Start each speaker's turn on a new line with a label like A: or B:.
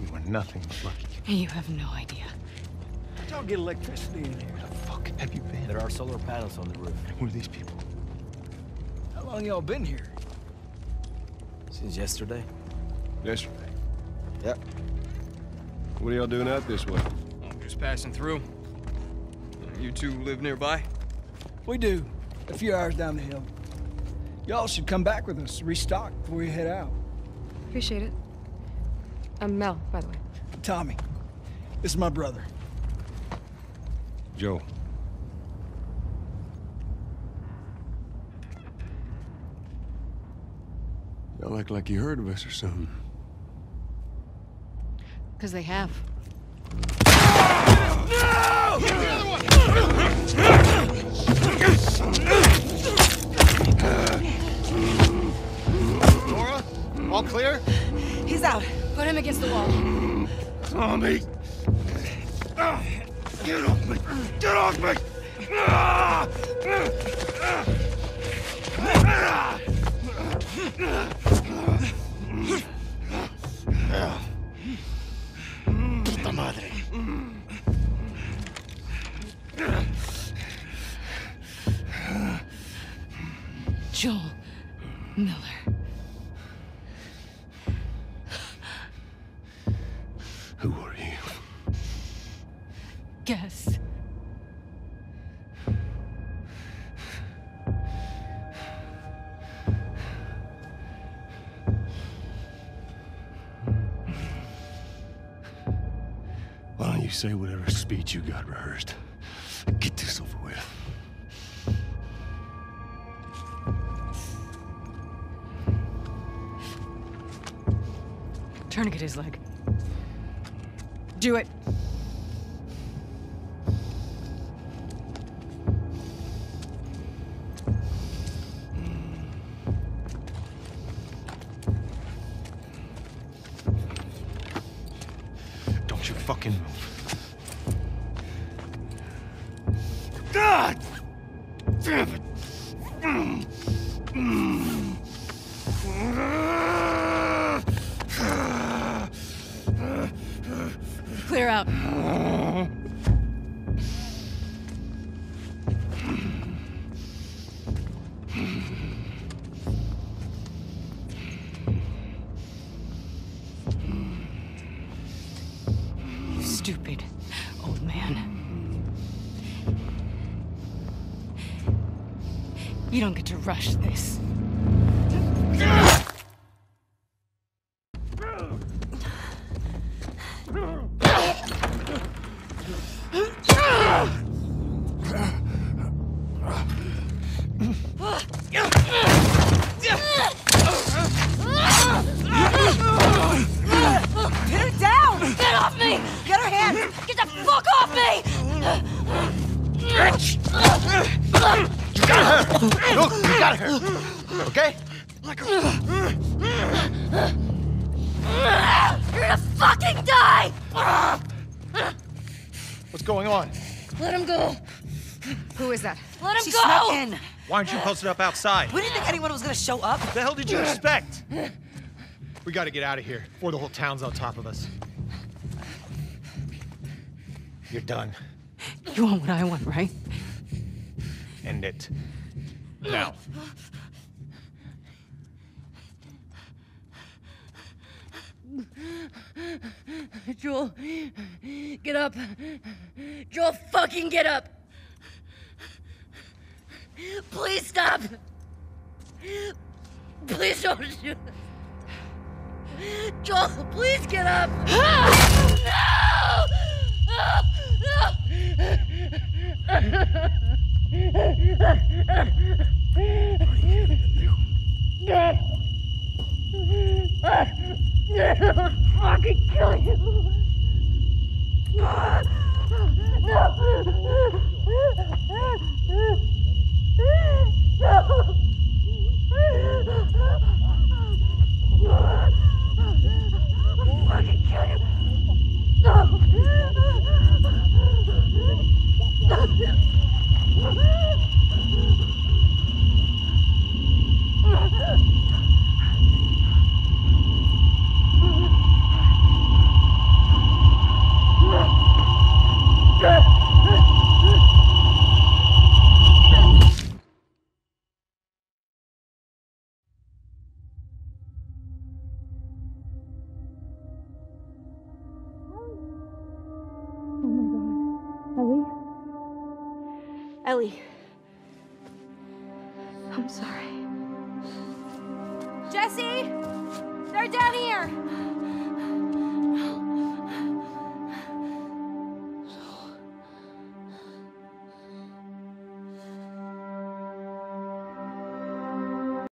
A: You are nothing but lucky.
B: You have no idea.
C: Y'all get electricity in here.
A: Where the fuck have you been?
D: There are solar panels on the roof.
A: Who are these people?
C: How long y'all been here?
D: Since yesterday?
E: Yesterday.
D: Yep.
E: What are y'all doing out this way?
F: I'm just passing through. You two live nearby?
C: We do. A few hours down the hill. Y'all should come back with us, restock before we head out.
B: Appreciate it. I'm Mel, by the way.
C: Tommy, this is my brother.
E: Joel. Y'all act like you heard of us or something.
B: Because they have.
A: Nora? All clear?
B: He's out. Put him against the wall.
E: Tommy! Get off me! Get off me!
A: Puta madre.
B: Joel Miller.
E: Why don't you say whatever speech you got rehearsed? Get this over with.
B: Tourniquet his leg. Do it.
A: Fucking move.
E: God! Damn it!
B: Clear out. Stupid old man. You don't get to rush this.
G: Get off me! Fuck off me!
A: You got her! Look, you got her! Okay?
G: You're gonna fucking die!
A: What's going on?
G: Let him go!
B: Who is that?
G: Let him
H: She
G: go!
H: snuck in.
A: Why aren't you posted up outside?
H: We didn't think anyone was gonna show up.
A: What the hell did you expect? We gotta get out of here before the whole town's on top of us. You're done.
B: You want what I want, right?
A: End it. Now.
G: Joel, get up. Joel, fucking get up. Please stop. Please don't shoot. Joel, please get up. fucking kill you. Fucking
I: Ellie. I'm sorry.
J: Jesse! They're down here!